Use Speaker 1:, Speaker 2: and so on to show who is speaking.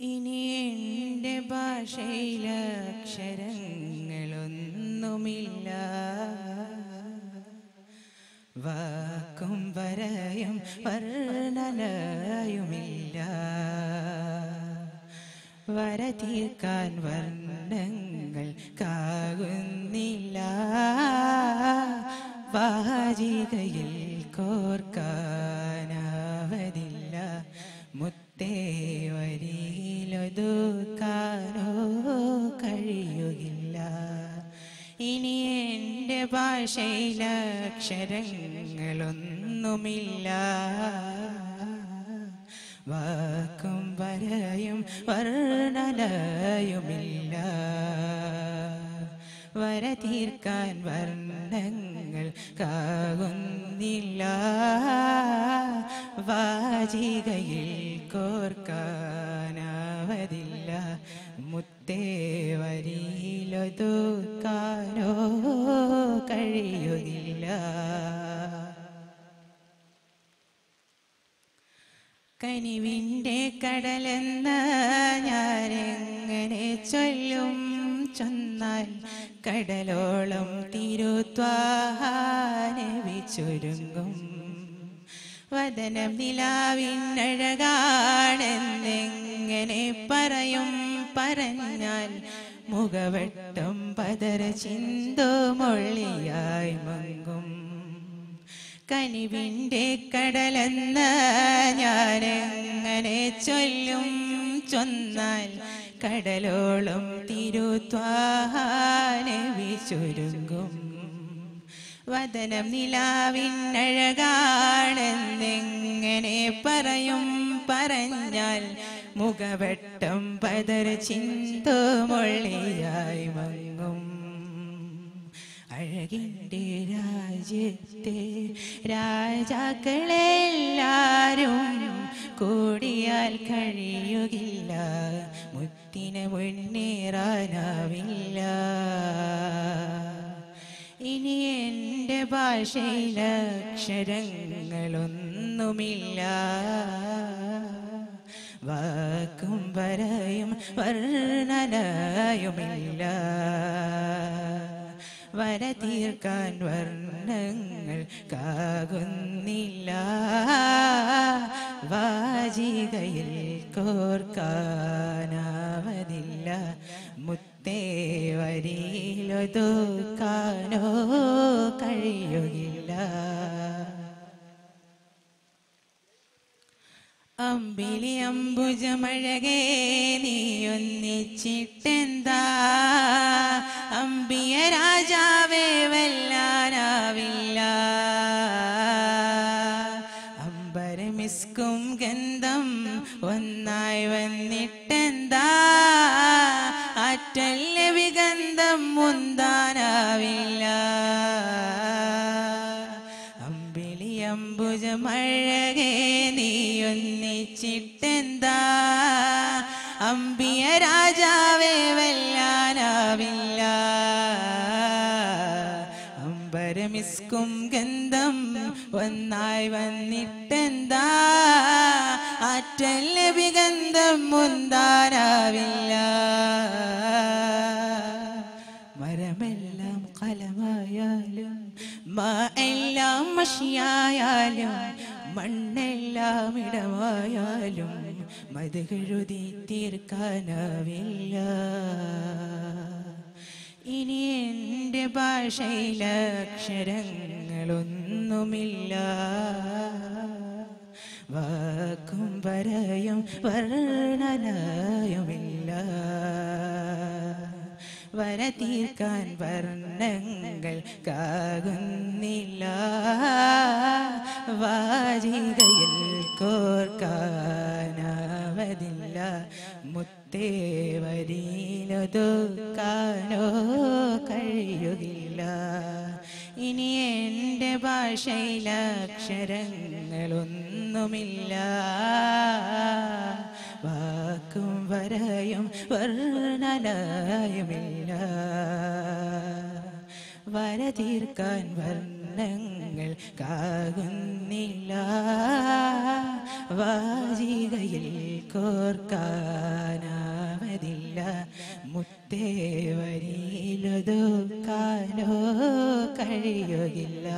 Speaker 1: ഇനി എന്റെ ഭാഷയിലക്ഷരങ്ങളൊന്നുമില്ല വാക്കും വരയും വർണനയുമില്ല. വര തീർക്കാൻ വർണങ്ങൾ കാകുന്നില്ല. വാജികയിൽ വരിയിലൊതുക്കാനോ കഴിയുകില്ല. ഇനി എന്റെ ഭാഷയിലക്ഷരങ്ങളൊന്നുമില്ല വാക്കും വരയും വർണനയുമില്ല. വര തീർക്കാൻ വർണങ്ങൾ കാകുന്നില്ല. വാചികയിൽ കോർക്കാനാവതില്ല. മുത്തേ വരിയിലൊതുക്കാനോ കഴിയുന്നില്ല. കനിവിന്റെ കടലെന്ന് ഞാനെങ്ങനെ ചൊല്ലും? ചൊന്നാൽ കടലോളം തിരുത്വാനവിച്ചൊരുങ്ങും വദനം നിലാവിനഴകാണെന്നെങ്ങനെ പറയും. പറഞ്ഞാൽ മുഖവട്ടം പതര ചിന്തുമൊള്ളിയായി മങ്ങും. കനിവിന്റെ കടലെന്ന ഞാനെങ്ങനെ ചൊല്ലും. ചൊന്നാൽ കടലോളം തിരുത്വാനവിച്ചൊരുങ്ങും വദനം നിലാവിനഴകാണെന്നെങ്ങനെ പറയും. പറഞ്ഞാൽ മുഖവട്ടം പതര ചിന്തമൊള്ളിയായി മങ്ങും. അഴകിന്റെ രാജ്യത്തെ രാജാക്കളെല്ലാരും കൂടിയാൽ കഴിയുകില്ല. മുത്തിന് മുന്നേറാനാവില്ല. ഇനി എന്റെ ഭാഷയിലക്ഷരങ്ങളൊന്നുമില്ല വാക്കും വരയും വർണനയുമില്ല. വര തീർക്കാൻ വർണങ്ങൾ കാകുന്നില്ല. വാജികയിൽ കോർക്കാനാവതില്ല. മുത്തേ വരിയിലൊതുക്കാനോ അമ്പിലി അമ്പിളി നീ നീയൊന്നിച്ചിട്ടെന്താ? അമ്പിയ രാജാവേ അമ്പരമിസ്കും ഗന്ധം ഒന്നായി വന്നിട്ടെന്താ? ആറ്റല്ല വിഗന്ധം മുന്താനാവില്ല. അമ്പിളി അംബുജമഴകേ നീയൊന്നിച്ചിട്ടെന്താ? അമ്പിയ രാജാവേ അമ്പരമിസ്കും ഗന്ധം ഒന്നായി വന്നിട്ടെന്താ? അറ്റല്ലഭിഗന്ധം വിഗന്ധം മുന്താനാവില്ല മരമെല്ലാം കലമായാലും എല്ലാം മഷിയായാലും മണ്ണെല്ലാം ഇടമായാലും മതുകഴുതി തീർക്കാനാവില്ല. ഭാഷയിലക്ഷരങ്ങളൊന്നുമില്ല. വാക്കും വരയും വർണനയുമില്ല. വര തീർക്കാൻ വർണങ്ങൾ കാകുന്നില്ല. വരിയിലൊതുക്കാനോ കഴിയുകില്ല ഇനി എന്റെ ഭാഷയിലക്ഷരങ്ങളൊന്നുമില്ല വാക്കും വരയും വർണനയുമില്ല. വര തീർക്കാൻ വർണങ്ങൾ കാകുന്നില്ല. വാജികയിൽ കോർക്കാനാവതില്ല മുത്തേവരിയിലൊതുക്കാനോ കഴിയുകില്ല